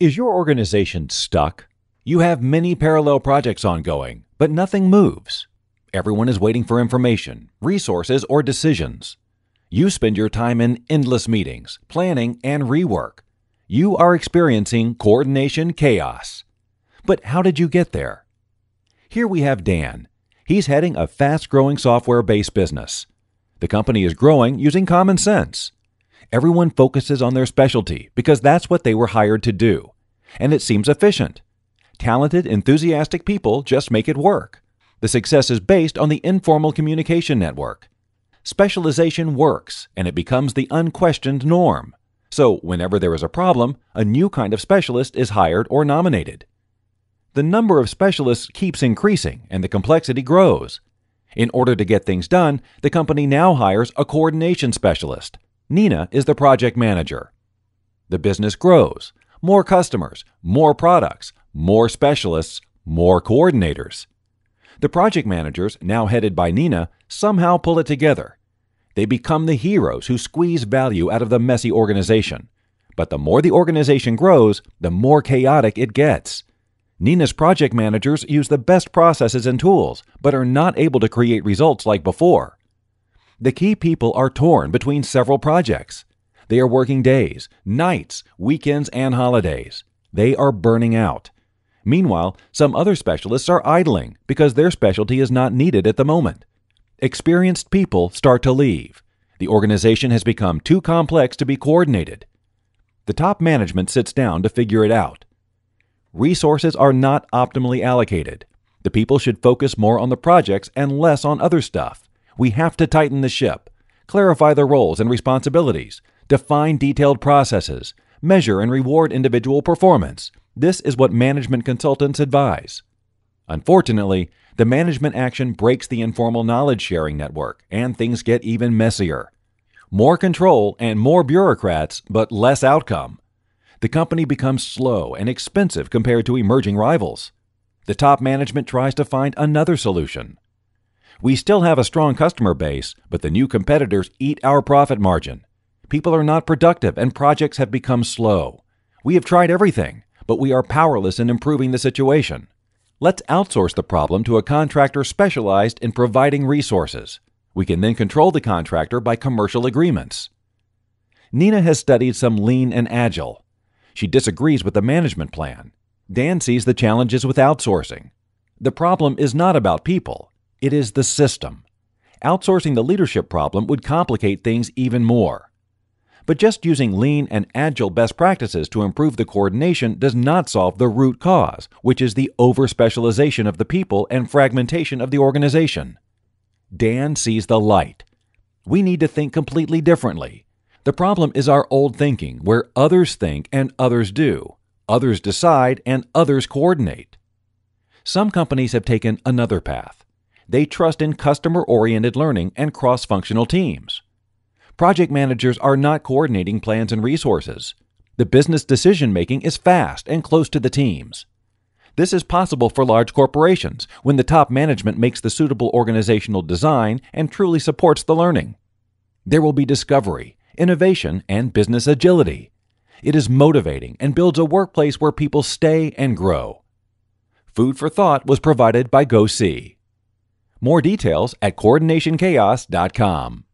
Is your organization stuck? You have many parallel projects ongoing, but nothing moves. Everyone is waiting for information, resources, or decisions. You spend your time in endless meetings, planning, and rework. You are experiencing coordination chaos. But how did you get there? Here we have Dan. He's heading a fast growing software based business. The company is growing using common sense. Everyone focuses on their specialty because that's what they were hired to do. And it seems efficient. Talented, enthusiastic people just make it work. The success is based on the informal communication network. Specialization works, and it becomes the unquestioned norm. So, whenever there is a problem, a new kind of specialist is hired or nominated. The number of specialists keeps increasing, and the complexity grows. In order to get things done, the company now hires a coordination specialist. Nina is the project manager. The business grows. More customers, more products, more specialists, more coordinators. The project managers, now headed by Nina, somehow pull it together. They become the heroes who squeeze value out of the messy organization. But the more the organization grows, the more chaotic it gets. Nina's project managers use the best processes and tools, but are not able to create results like before. The key people are torn between several projects. They are working days, nights, weekends, and holidays. They are burning out. Meanwhile, some other specialists are idling because their specialty is not needed at the moment. Experienced people start to leave. The organization has become too complex to be coordinated. The top management sits down to figure it out. Resources are not optimally allocated. The people should focus more on the projects and less on other stuff. We have to tighten the ship, clarify the roles and responsibilities, define detailed processes, measure and reward individual performance. This is what management consultants advise. Unfortunately, the management action breaks the informal knowledge sharing network, and things get even messier. More control and more bureaucrats, but less outcome. The company becomes slow and expensive compared to emerging rivals. The top management tries to find another solution. We still have a strong customer base, but the new competitors eat our profit margin. People are not productive and projects have become slow. We have tried everything, but we are powerless in improving the situation. Let's outsource the problem to a contractor specialized in providing resources. We can then control the contractor by commercial agreements. Nina has studied some lean and agile. She disagrees with the management plan. Dan sees the challenges with outsourcing. The problem is not about people, it is the system. Outsourcing the leadership problem would complicate things even more. But just using lean and agile best practices to improve the coordination does not solve the root cause, which is the over-specialization of the people and fragmentation of the organization. Dan sees the light. We need to think completely differently. The problem is our old thinking, where others think and others do, others decide and others coordinate. Some companies have taken another path they trust in customer oriented learning and cross functional teams. Project managers are not coordinating plans and resources. The business decision making is fast and close to the teams. This is possible for large corporations when the top management makes the suitable organizational design and truly supports the learning. There will be discovery, innovation, and business agility. It is motivating and builds a workplace where people stay and grow. Food for thought was provided by Gosei. More details at coordinationchaos.com.